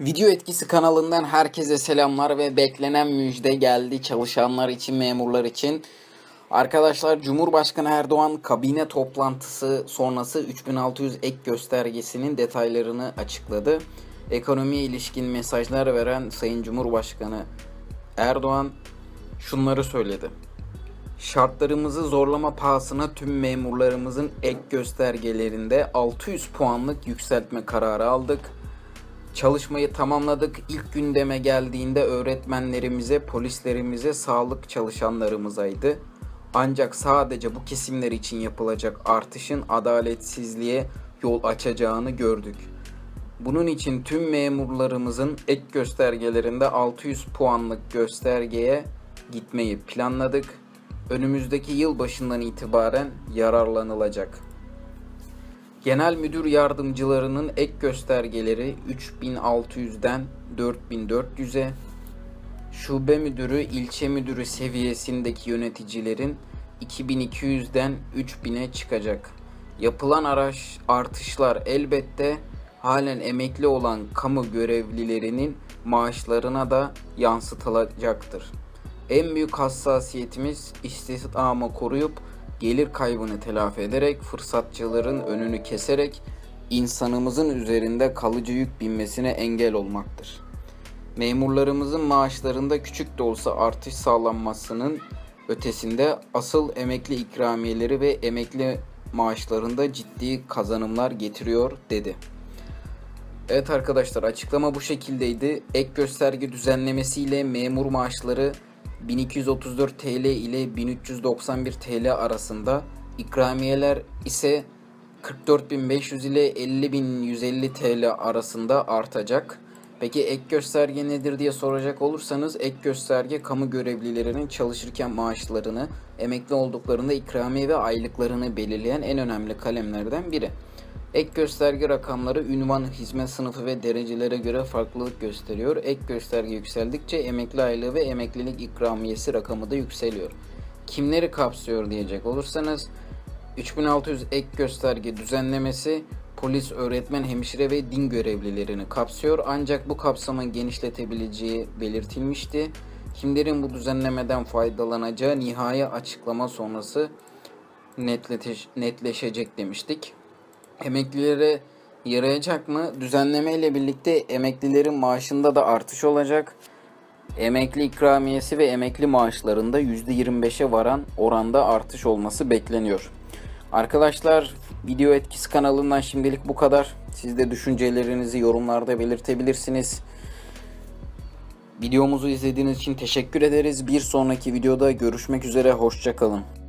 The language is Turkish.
Video Etkisi kanalından herkese selamlar ve beklenen müjde geldi çalışanlar için, memurlar için. Arkadaşlar Cumhurbaşkanı Erdoğan kabine toplantısı sonrası 3600 ek göstergesinin detaylarını açıkladı. Ekonomiye ilişkin mesajlar veren Sayın Cumhurbaşkanı Erdoğan şunları söyledi. Şartlarımızı zorlama pahasına tüm memurlarımızın ek göstergelerinde 600 puanlık yükseltme kararı aldık. Çalışmayı tamamladık. İlk gündeme geldiğinde öğretmenlerimize, polislerimize, sağlık çalışanlarımızaydı. Ancak sadece bu kesimler için yapılacak artışın adaletsizliğe yol açacağını gördük. Bunun için tüm memurlarımızın ek göstergelerinde 600 puanlık göstergeye gitmeyi planladık. Önümüzdeki yıl başından itibaren yararlanılacak. Genel müdür yardımcılarının ek göstergeleri 3600'den 4400'e, şube müdürü, ilçe müdürü seviyesindeki yöneticilerin 2200'den 3000'e çıkacak. Yapılan araç artışlar elbette halen emekli olan kamu görevlilerinin maaşlarına da yansıtılacaktır. En büyük hassasiyetimiz istihdamı koruyup gelir kaybını telafi ederek fırsatçıların önünü keserek insanımızın üzerinde kalıcı yük binmesine engel olmaktır. Memurlarımızın maaşlarında küçük de olsa artış sağlanmasının ötesinde asıl emekli ikramiyeleri ve emekli maaşlarında ciddi kazanımlar getiriyor dedi. Evet arkadaşlar açıklama bu şekildeydi. Ek gösterge düzenlemesiyle memur maaşları 1234 TL ile 1391 TL arasında, ikramiyeler ise 44.500 ile 50.150 TL arasında artacak. Peki ek gösterge nedir diye soracak olursanız ek gösterge kamu görevlilerinin çalışırken maaşlarını, emekli olduklarında ikramiye ve aylıklarını belirleyen en önemli kalemlerden biri. Ek gösterge rakamları ünvan, hizmet sınıfı ve derecelere göre farklılık gösteriyor. Ek gösterge yükseldikçe emekli aylığı ve emeklilik ikramiyesi rakamı da yükseliyor. Kimleri kapsıyor diyecek olursanız 3600 ek gösterge düzenlemesi polis, öğretmen, hemşire ve din görevlilerini kapsıyor. Ancak bu kapsamı genişletebileceği belirtilmişti. Kimlerin bu düzenlemeden faydalanacağı nihai açıklama sonrası netleşecek demiştik emeklilere yarayacak mı? Düzenleme ile birlikte emeklilerin maaşında da artış olacak. Emekli ikramiyesi ve emekli maaşlarında %25'e varan oranda artış olması bekleniyor. Arkadaşlar video etkisi kanalından şimdilik bu kadar. Siz de düşüncelerinizi yorumlarda belirtebilirsiniz. Videomuzu izlediğiniz için teşekkür ederiz. Bir sonraki videoda görüşmek üzere. Hoşçakalın.